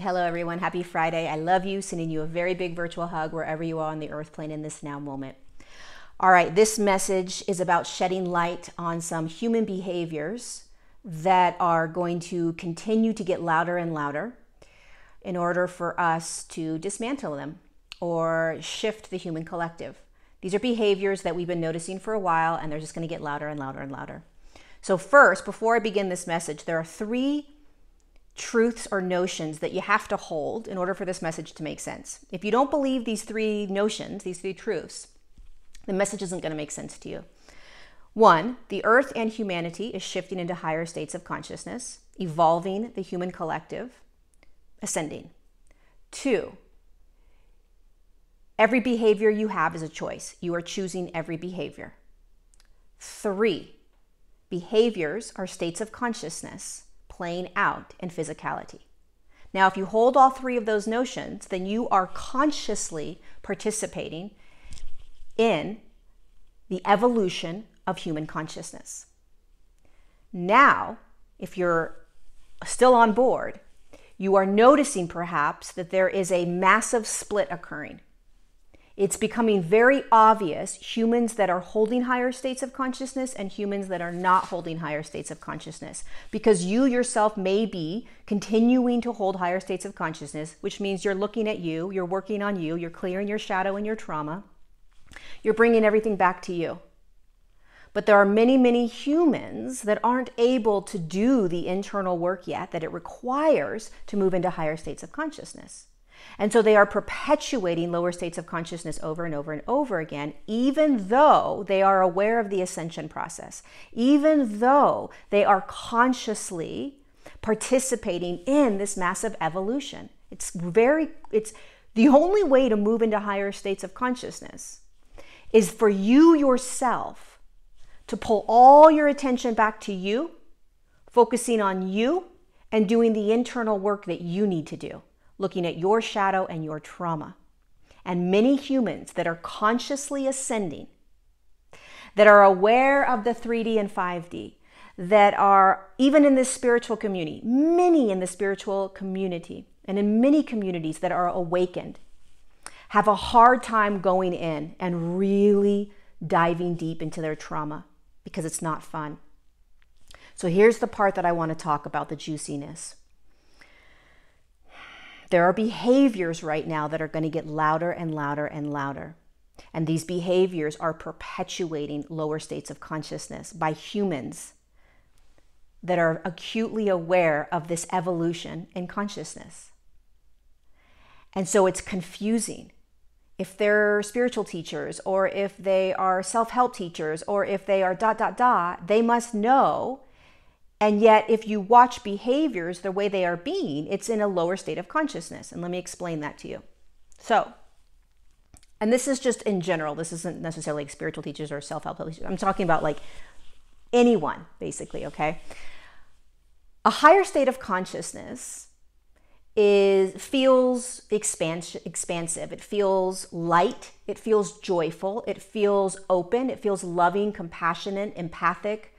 Hello, everyone. Happy Friday. I love you. Sending you a very big virtual hug wherever you are on the earth plane in this now moment. All right, this message is about shedding light on some human behaviors that are going to continue to get louder and louder in order for us to dismantle them or shift the human collective. These are behaviors that we've been noticing for a while, and they're just going to get louder and louder and louder. So, first, before I begin this message, there are three truths or notions that you have to hold in order for this message to make sense. If you don't believe these three notions, these three truths, the message isn't going to make sense to you. One, the earth and humanity is shifting into higher states of consciousness, evolving the human collective, ascending. Two, every behavior you have is a choice. You are choosing every behavior. Three, behaviors are states of consciousness playing out in physicality. Now, if you hold all three of those notions, then you are consciously participating in the evolution of human consciousness. Now, if you're still on board, you are noticing perhaps that there is a massive split occurring. It's becoming very obvious humans that are holding higher states of consciousness and humans that are not holding higher states of consciousness. Because you yourself may be continuing to hold higher states of consciousness, which means you're looking at you, you're working on you, you're clearing your shadow and your trauma, you're bringing everything back to you. But there are many, many humans that aren't able to do the internal work yet that it requires to move into higher states of consciousness. And so they are perpetuating lower states of consciousness over and over and over again, even though they are aware of the ascension process, even though they are consciously participating in this massive evolution. It's very, it's the only way to move into higher states of consciousness is for you yourself to pull all your attention back to you, focusing on you, and doing the internal work that you need to do, looking at your shadow and your trauma. And many humans that are consciously ascending, that are aware of the 3D and 5D, that are even in this spiritual community, many in the spiritual community, and in many communities that are awakened, have a hard time going in and really diving deep into their trauma because it's not fun. So here's the part that I want to talk about the juiciness. There are behaviors right now that are going to get louder and louder and louder. And these behaviors are perpetuating lower states of consciousness by humans that are acutely aware of this evolution in consciousness. And so it's confusing if they're spiritual teachers or if they are self help teachers or if they are dot, dot, dot, they must know. And yet, if you watch behaviors the way they are being, it's in a lower state of consciousness. And let me explain that to you. So, and this is just in general, this isn't necessarily like spiritual teachers or self help teachers. I'm talking about like anyone, basically, okay? A higher state of consciousness is feels expans- expansive. It feels light. It feels joyful. It feels open. It feels loving, compassionate, empathic.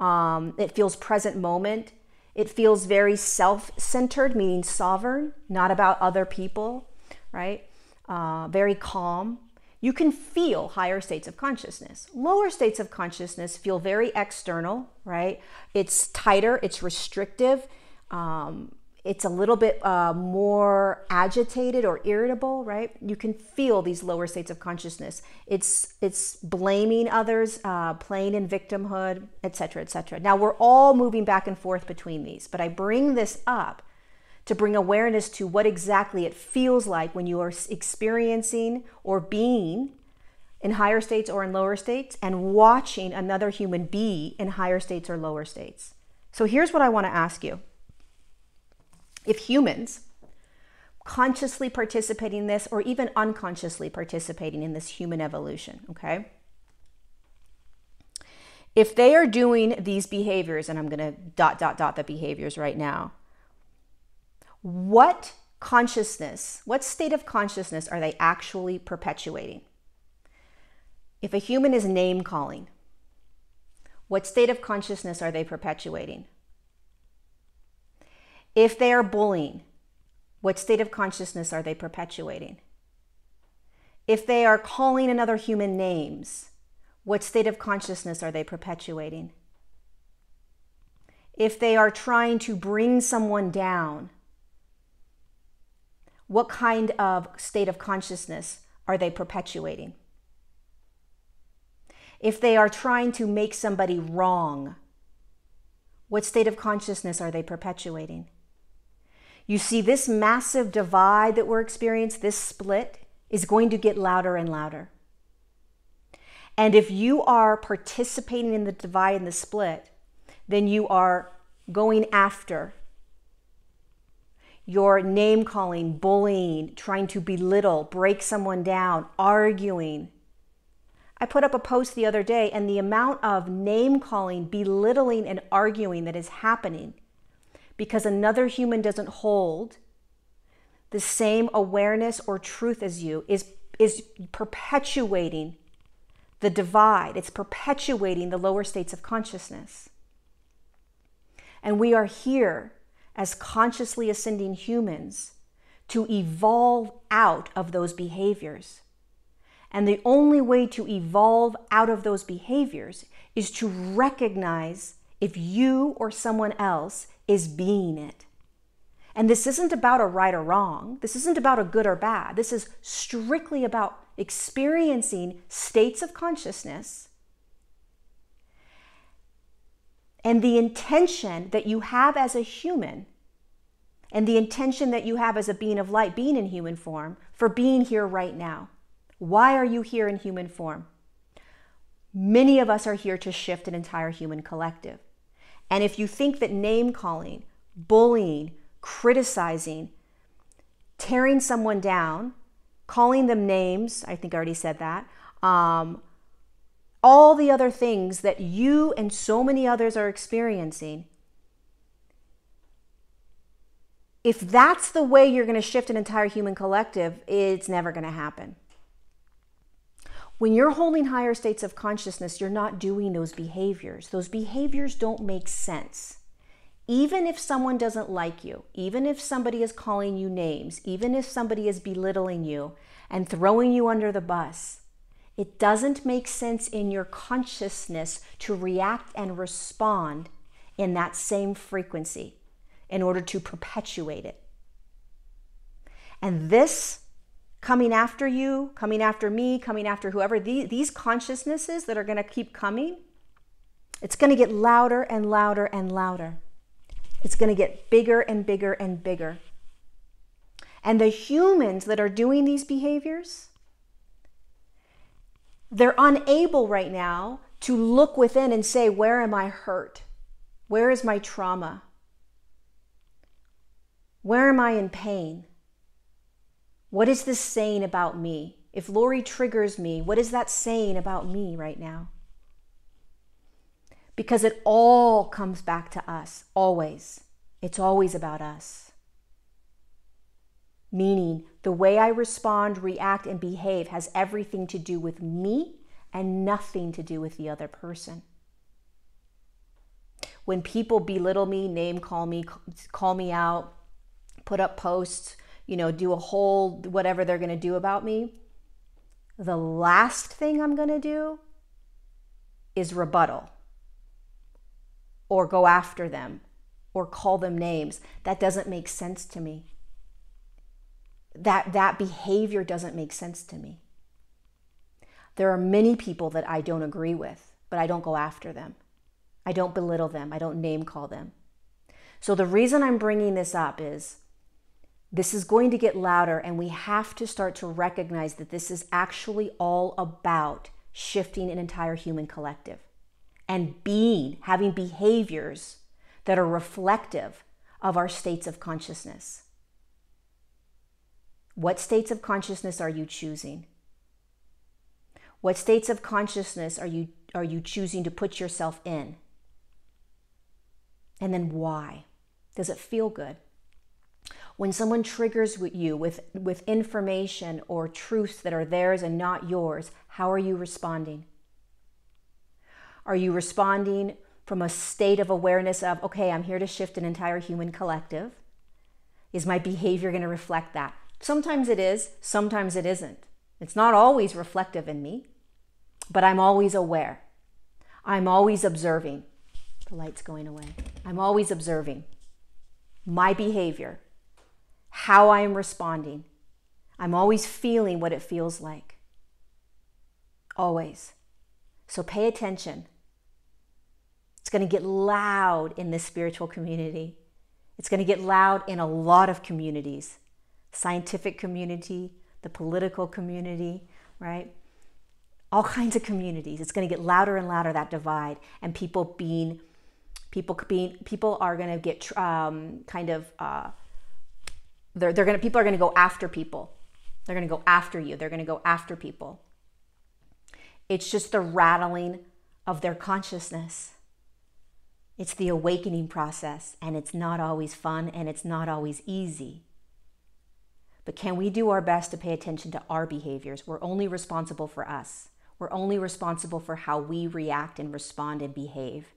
Um, it feels present moment. It feels very self centered, meaning sovereign, not about other people, right? Uh, very calm. You can feel higher states of consciousness. Lower states of consciousness feel very external, right? It's tighter, it's restrictive. Um, it's a little bit uh, more agitated or irritable right? You can feel these lower states of consciousness. It's it's blaming others uh, playing in victimhood etc etc now we're all moving back and forth between these but i bring this up to bring awareness to what exactly it feels like when you are experiencing or being in higher states or in lower states and watching another human be in higher states or lower states. So here's what i want to ask you if humans consciously participating in this or even unconsciously participating in this human evolution, okay? If they are doing these behaviors, and I'm going to dot, dot, dot the behaviors right now, what consciousness, what state of consciousness are they actually perpetuating? If a human is name calling, what state of consciousness are they perpetuating? If they are bullying, what state of consciousness are they perpetuating? If they are calling another human names, what state of consciousness are they perpetuating? If they are trying to bring someone down, what kind of state of consciousness are they perpetuating? If they are trying to make somebody wrong, what state of consciousness are they perpetuating? You see, this massive divide that we're experiencing, this split, is going to get louder and louder. And if you are participating in the divide and the split, then you are going after your name calling, bullying, trying to belittle, break someone down, arguing. I put up a post the other day, and the amount of name calling, belittling, and arguing that is happening because another human doesn't hold the same awareness or truth as you is, is perpetuating the divide. It's perpetuating the lower states of consciousness. And we are here as consciously ascending humans to evolve out of those behaviors. And the only way to evolve out of those behaviors is to recognize if you or someone else is being it. And this isn't about a right or wrong. This isn't about a good or bad. This is strictly about experiencing states of consciousness and the intention that you have as a human and the intention that you have as a being of light, being in human form, for being here right now. Why are you here in human form? Many of us are here to shift an entire human collective. And if you think that name calling, bullying, criticizing, tearing someone down, calling them names, I think I already said that, um, all the other things that you and so many others are experiencing, if that's the way you're going to shift an entire human collective, it's never going to happen. When you're holding higher states of consciousness, you're not doing those behaviors. Those behaviors don't make sense. Even if someone doesn't like you, even if somebody is calling you names, even if somebody is belittling you and throwing you under the bus, it doesn't make sense in your consciousness to react and respond in that same frequency in order to perpetuate it. And this coming after you, coming after me, coming after whoever, these, these consciousnesses that are going to keep coming, it's going to get louder and louder and louder. It's going to get bigger and bigger and bigger. And the humans that are doing these behaviors, they're unable right now to look within and say, Where am I hurt? Where is my trauma? Where am I in pain? What is this saying about me? If Lorie triggers me, what is that saying about me right now? Because it all comes back to us, always. It's always about us. Meaning, the way I respond, react, and behave has everything to do with me and nothing to do with the other person. When people belittle me, name call me, call me out, put up posts, you know, do a whole whatever they're going to do about me, the last thing I'm going to do is rebuttal or go after them or call them names. That doesn't make sense to me. That, that behavior doesn't make sense to me. There are many people that I don't agree with, but I don't go after them. I don't belittle them. I don't name call them. So the reason I'm bringing this up is this is going to get louder, and we have to start to recognize that this is actually all about shifting an entire human collective and being, having behaviors that are reflective of our states of consciousness. What states of consciousness are you choosing? What states of consciousness are you, are you choosing to put yourself in? And then why? Does it feel good? When someone triggers you with, with information or truths that are theirs and not yours, how are you responding? Are you responding from a state of awareness of, okay, I'm here to shift an entire human collective? Is my behavior going to reflect that? Sometimes it is, sometimes it isn't. It's not always reflective in me, but I'm always aware. I'm always observing. The light's going away. I'm always observing my behavior, how I am responding. I'm always feeling what it feels like. Always. So pay attention. It's going to get loud in this spiritual community. It's going to get loud in a lot of communities scientific community, the political community, right? All kinds of communities. It's going to get louder and louder that divide, and people being, people being, people are going to get um, kind of, uh, they're, they're going to, people are going to go after people. They're going to go after you. They're going to go after people. It's just the rattling of their consciousness. It's the awakening process, and it's not always fun and it's not always easy. But can we do our best to pay attention to our behaviors? We're only responsible for us. We're only responsible for how we react and respond and behave.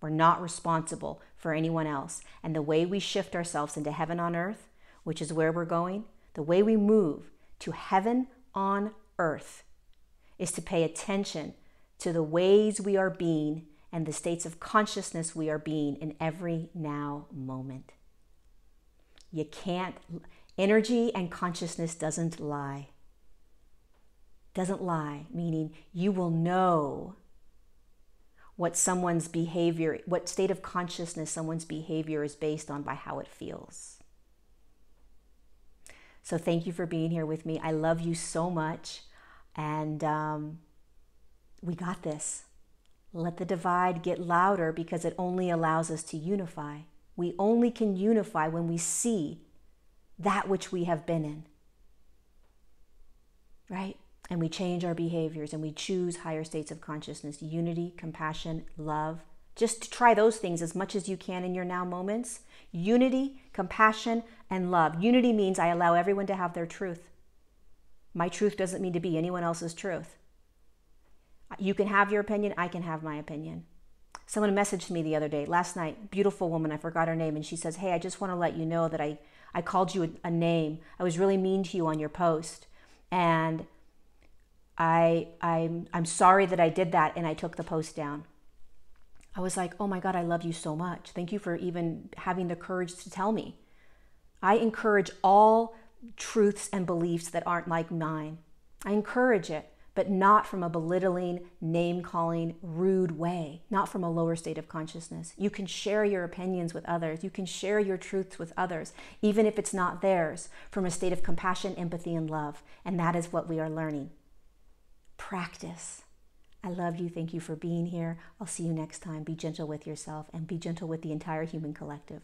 We're not responsible for anyone else. And the way we shift ourselves into heaven on earth, which is where we're going, the way we move to heaven on earth is to pay attention to the ways we are being and the states of consciousness we are being in every now moment. You can't, energy and consciousness doesn't lie. Doesn't lie, meaning you will know what someone's behavior, what state of consciousness someone's behavior is based on by how it feels. So thank you for being here with me. I love you so much. And um, we got this. Let the divide get louder because it only allows us to unify. We only can unify when we see that which we have been in. Right? And we change our behaviors and we choose higher states of consciousness unity, compassion, love. Just to try those things as much as you can in your now moments. Unity, compassion, and love. Unity means I allow everyone to have their truth. My truth doesn't mean to be anyone else's truth. You can have your opinion, I can have my opinion. Someone messaged me the other day, last night, beautiful woman, I forgot her name, and she says, Hey, I just want to let you know that I, I called you a, a name. I was really mean to you on your post. And I, I'm, I'm sorry that I did that and I took the post down. I was like, oh my God, I love you so much. Thank you for even having the courage to tell me. I encourage all truths and beliefs that aren't like mine. I encourage it but not from a belittling, name calling, rude way, not from a lower state of consciousness. You can share your opinions with others, you can share your truths with others, even if it's not theirs, from a state of compassion, empathy, and love. And that is what we are learning. Practice. I love you. Thank you for being here. I'll see you next time. Be gentle with yourself and be gentle with the entire human collective.